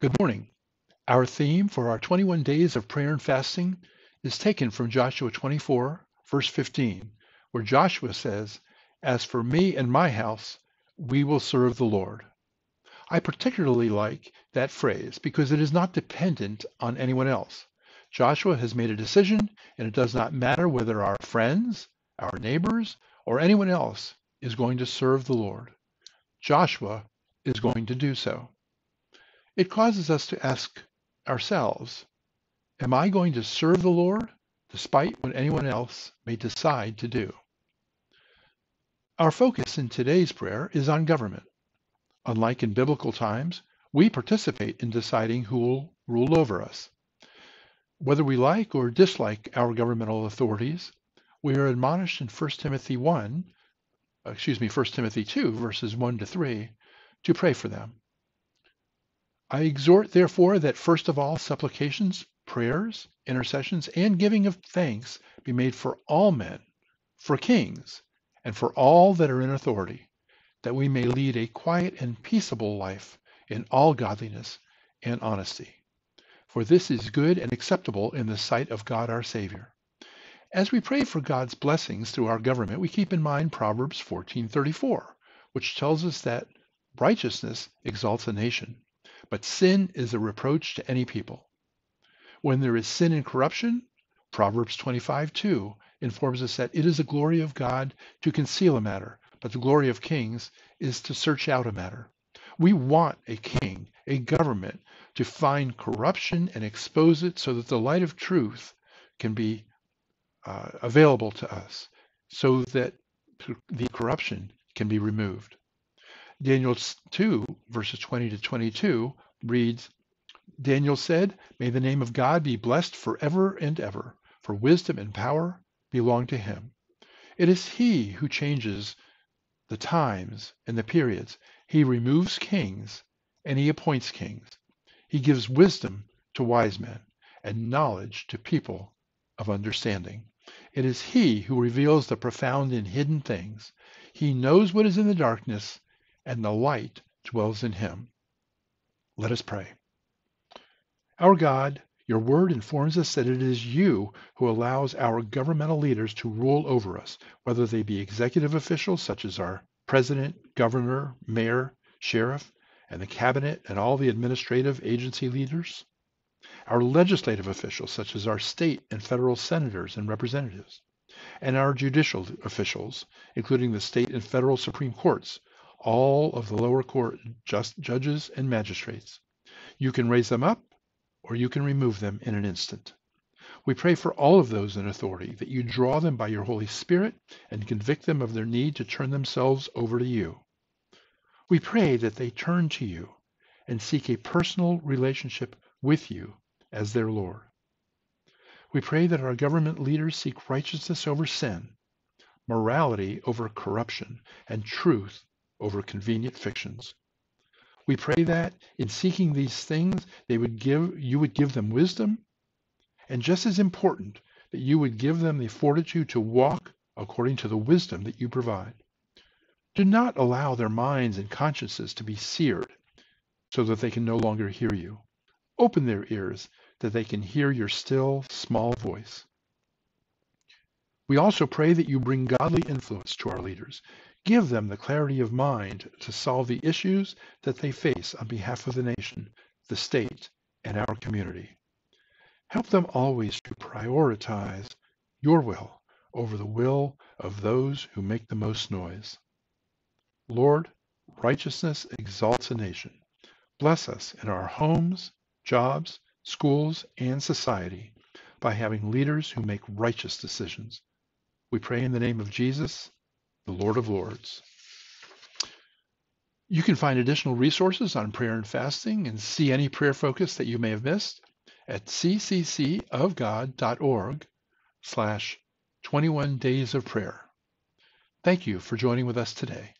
Good morning. Our theme for our 21 days of prayer and fasting is taken from Joshua 24, verse 15, where Joshua says, As for me and my house, we will serve the Lord. I particularly like that phrase because it is not dependent on anyone else. Joshua has made a decision, and it does not matter whether our friends, our neighbors, or anyone else is going to serve the Lord. Joshua is going to do so it causes us to ask ourselves, am I going to serve the Lord despite what anyone else may decide to do? Our focus in today's prayer is on government. Unlike in biblical times, we participate in deciding who will rule over us. Whether we like or dislike our governmental authorities, we are admonished in 1 Timothy 1, excuse me, 1 Timothy 2, verses 1 to 3, to pray for them. I exhort, therefore, that first of all supplications, prayers, intercessions, and giving of thanks be made for all men, for kings, and for all that are in authority, that we may lead a quiet and peaceable life in all godliness and honesty. For this is good and acceptable in the sight of God our Savior. As we pray for God's blessings through our government, we keep in mind Proverbs 14:34, which tells us that righteousness exalts a nation, but sin is a reproach to any people. When there is sin and corruption, Proverbs 25:2 informs us that it is the glory of God to conceal a matter, but the glory of kings is to search out a matter. We want a king, a government, to find corruption and expose it so that the light of truth can be uh, available to us, so that the corruption can be removed. Daniel 2, verses 20 to 22 reads, Daniel said, May the name of God be blessed forever and ever, for wisdom and power belong to him. It is he who changes the times and the periods. He removes kings and he appoints kings. He gives wisdom to wise men and knowledge to people of understanding. It is he who reveals the profound and hidden things. He knows what is in the darkness and the light dwells in him. Let us pray. Our God, your word informs us that it is you who allows our governmental leaders to rule over us, whether they be executive officials such as our president, governor, mayor, sheriff, and the cabinet and all the administrative agency leaders, our legislative officials such as our state and federal senators and representatives, and our judicial officials, including the state and federal Supreme Courts, all of the lower court just judges and magistrates. You can raise them up or you can remove them in an instant. We pray for all of those in authority that you draw them by your Holy Spirit and convict them of their need to turn themselves over to you. We pray that they turn to you and seek a personal relationship with you as their Lord. We pray that our government leaders seek righteousness over sin, morality over corruption, and truth over convenient fictions. We pray that in seeking these things, they would give you would give them wisdom, and just as important, that you would give them the fortitude to walk according to the wisdom that you provide. Do not allow their minds and consciences to be seared so that they can no longer hear you. Open their ears that they can hear your still, small voice. We also pray that you bring godly influence to our leaders, Give them the clarity of mind to solve the issues that they face on behalf of the nation, the state, and our community. Help them always to prioritize your will over the will of those who make the most noise. Lord, righteousness exalts a nation. Bless us in our homes, jobs, schools, and society by having leaders who make righteous decisions. We pray in the name of Jesus the Lord of Lords. You can find additional resources on prayer and fasting and see any prayer focus that you may have missed at cccofgod.org slash 21 days of prayer. Thank you for joining with us today.